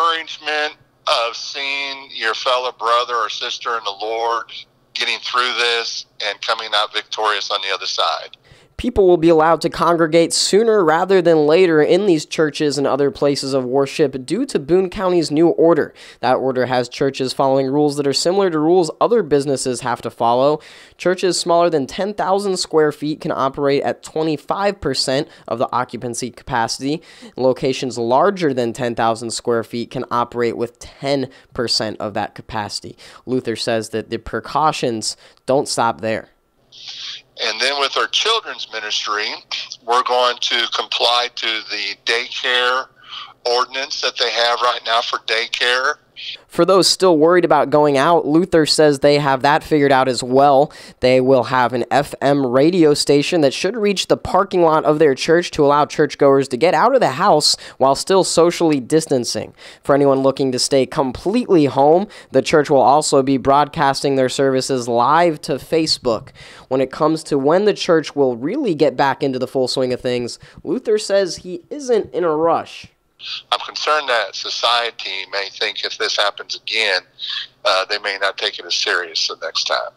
encouragement of seeing your fellow brother or sister in the Lord getting through this and coming out victorious on the other side people will be allowed to congregate sooner rather than later in these churches and other places of worship due to Boone County's new order. That order has churches following rules that are similar to rules other businesses have to follow. Churches smaller than 10,000 square feet can operate at 25% of the occupancy capacity. Locations larger than 10,000 square feet can operate with 10% of that capacity. Luther says that the precautions don't stop there. And then with our children's ministry, we're going to comply to the daycare ordinance that they have right now for daycare. For those still worried about going out, Luther says they have that figured out as well. They will have an FM radio station that should reach the parking lot of their church to allow churchgoers to get out of the house while still socially distancing. For anyone looking to stay completely home, the church will also be broadcasting their services live to Facebook. When it comes to when the church will really get back into the full swing of things, Luther says he isn't in a rush. I'm concerned that society may think if this happens again, uh, they may not take it as serious the next time.